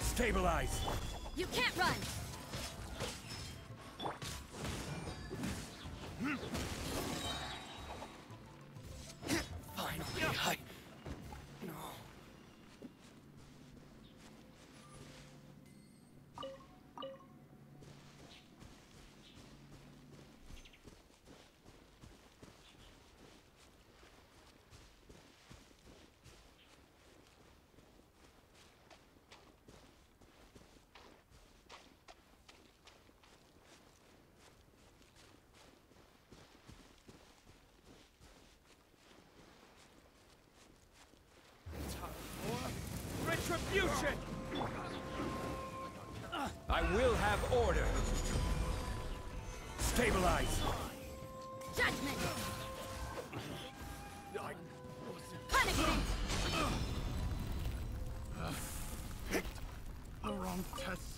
Stabilize! You can't run! Retribution! I will have order. Stabilize. Judgment. Punishment. The wrong test.